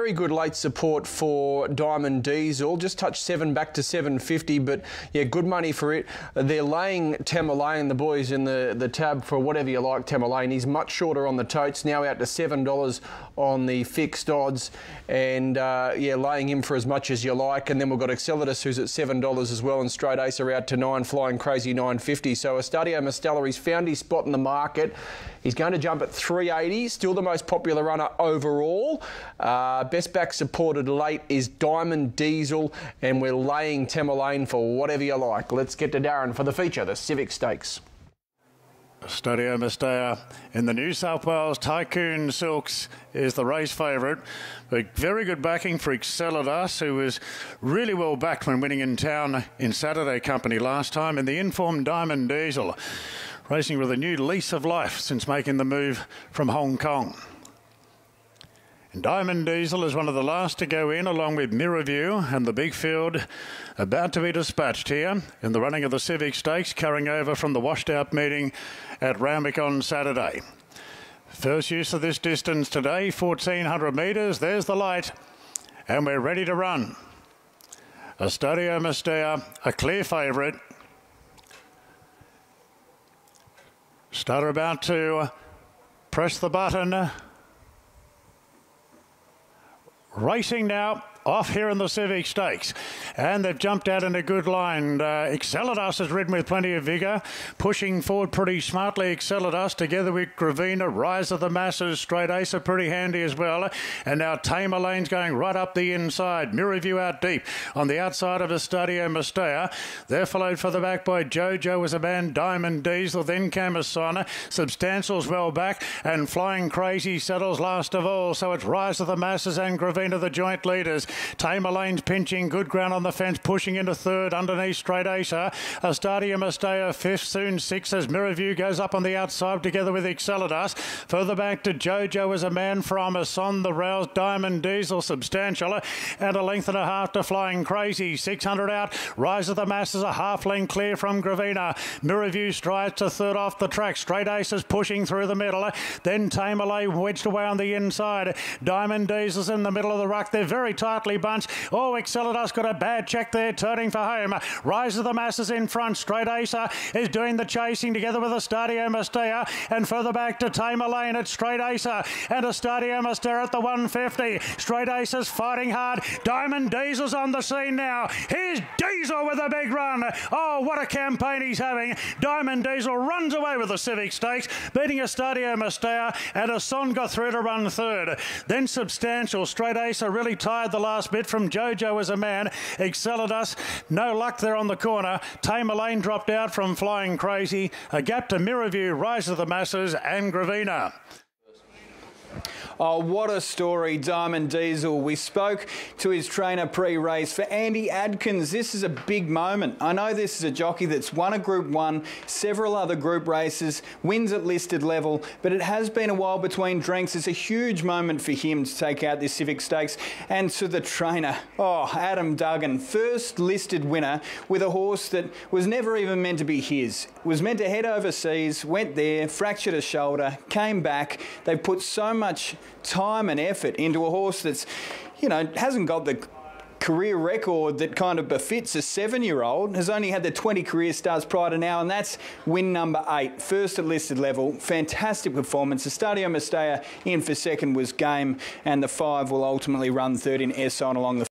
very good late support for Diamond Diesel. Just touched seven back to 750, but yeah, good money for it. They're laying Tamerlane, the boys in the, the tab for whatever you like, Tamerlane. He's much shorter on the totes, now out to $7 on the fixed odds. And uh, yeah, laying him for as much as you like. And then we've got Acceleratus, who's at $7 as well, and Straight Ace are out to 9 flying crazy 950. So Estadio Mastella, he's found his spot in the market. He's going to jump at 380, still the most popular runner overall. Uh, best back supported late is Diamond Diesel, and we're laying Tamerlane for whatever you like. Let's get to Darren for the feature, the Civic Stakes. Stadio Mestea in the New South Wales Tycoon Silks is the race favourite. But very good backing for Excelidas, who was really well backed when winning in town in Saturday Company last time, and the informed Diamond Diesel racing with a new lease of life since making the move from Hong Kong. And Diamond Diesel is one of the last to go in, along with Mirrorview and the big field about to be dispatched here in the running of the Civic Stakes, carrying over from the washed out meeting at Randwick on Saturday. First use of this distance today, 1400 metres. There's the light, and we're ready to run. Estadio Mestea, a clear favourite, Starter about to press the button. Racing now off here in the Civic Stakes. And they've jumped out in a good line. Uh, Excelidas has ridden with plenty of vigour, pushing forward pretty smartly. Excelidas together with Gravina, Rise of the Masses, Straight Ace are pretty handy as well. And now Tamerlane's going right up the inside. Mirror View out deep on the outside of Estadio Mestea. They're followed for the back by Jojo as a man, Diamond Diesel, then Camisana. Substantial's well back, and Flying Crazy settles last of all. So it's Rise of the Masses and Gravina, the joint leaders. Tamerlane's pinching good ground on the fence, pushing into third underneath Straight Acer. Estadio Mestea fifth, soon sixth as Mirrorview goes up on the outside together with Excelidas. Further back to Jojo as a man from on the Rouse Diamond Diesel substantial and a length and a half to Flying Crazy. 600 out. Rise of the Masses a half length clear from Gravina. Mirrorview strides to third off the track. Straight Aces pushing through the middle. Then Tamerlane wedged away on the inside. Diamond Diesel's in the middle of the ruck. They're very tight Oh, Excelidas got a bad check there, turning for home. Rise of the Masses in front. Straight Acer is doing the chasing together with Estadio Mestea. And further back to Tamerlane at Straight Acer. And Estadio Mestea at the 150. Straight Acer's fighting hard. Diamond Diesel's on the scene now. Here's Diesel with a big run. Oh, what a campaign he's having. Diamond Diesel runs away with the Civic Stakes, beating Estadio Mestea. And a son got through to run third. Then Substantial. Straight Acer really tired the last bit from Jojo as a man. Excelidas, no luck there on the corner. Tamerlane dropped out from Flying Crazy. A gap to Mirrorview, Rise of the Masses, and Gravina. Oh, what a story, Diamond Diesel. We spoke to his trainer pre-race. For Andy Adkins, this is a big moment. I know this is a jockey that's won a Group 1, several other group races, wins at listed level, but it has been a while between drinks. It's a huge moment for him to take out this Civic Stakes. And to the trainer, oh, Adam Duggan, first listed winner with a horse that was never even meant to be his. Was meant to head overseas, went there, fractured a shoulder, came back. They've put so much time and effort into a horse that's, you know, hasn't got the career record that kind of befits a seven year old, has only had the 20 career starts prior to now, and that's win number eight, first at listed level. Fantastic performance. The Stadio Mestea in for second was game, and the five will ultimately run third in Esson along the